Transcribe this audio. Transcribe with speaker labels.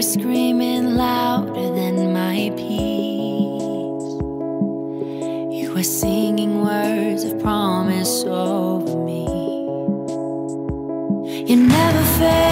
Speaker 1: were screaming louder than my peace. You were singing words of promise over me. You never failed.